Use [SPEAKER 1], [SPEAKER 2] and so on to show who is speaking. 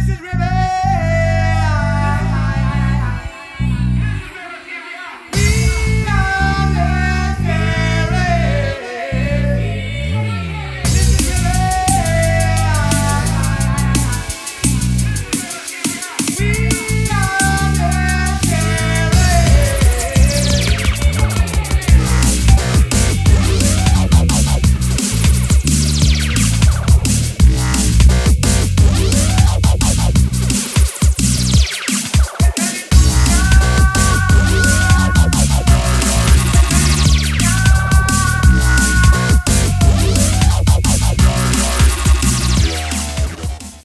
[SPEAKER 1] This is River.